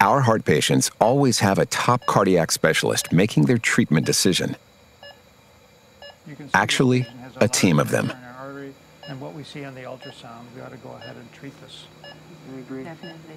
Our heart patients always have a top cardiac specialist making their treatment decision. Actually, a team of them. And what we see on the ultrasound, we ought to go ahead and treat this. I agree. Definitely.